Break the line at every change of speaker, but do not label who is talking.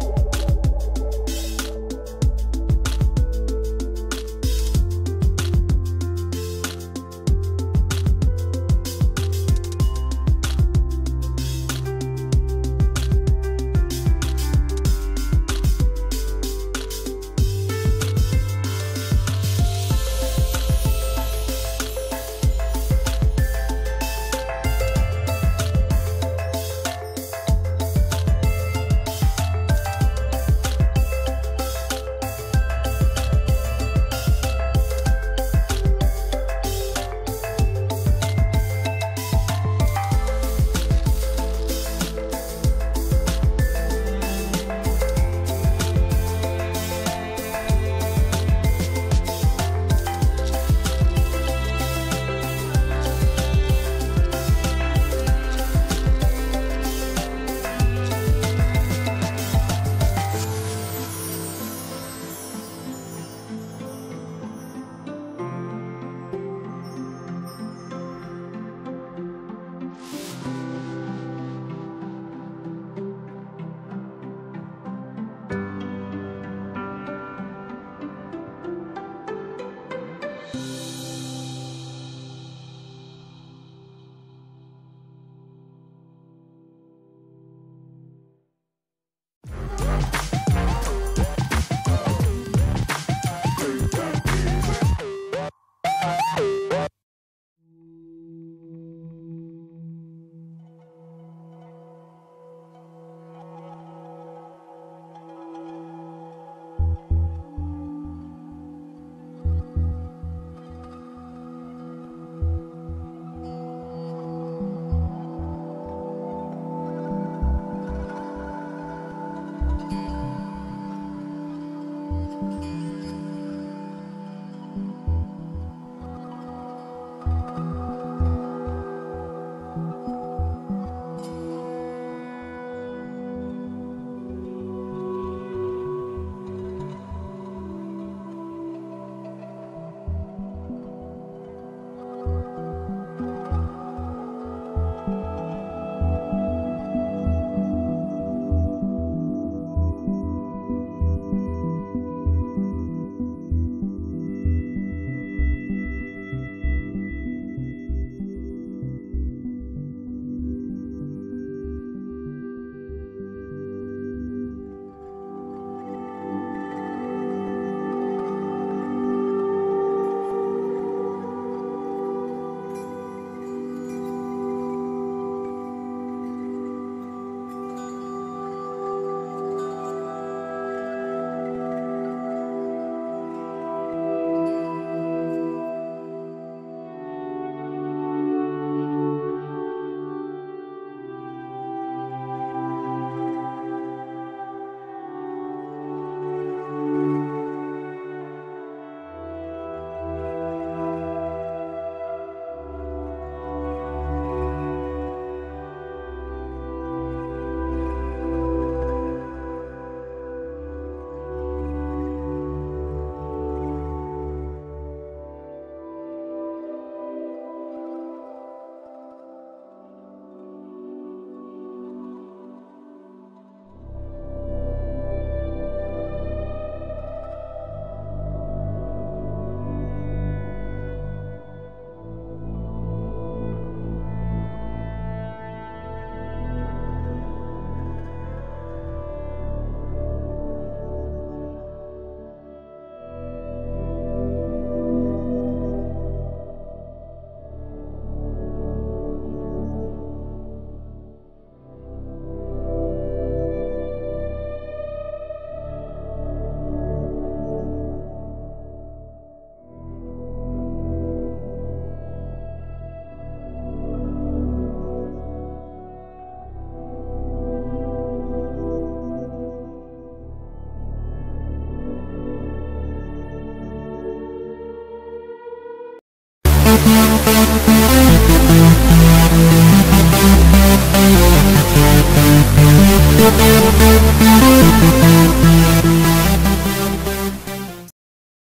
you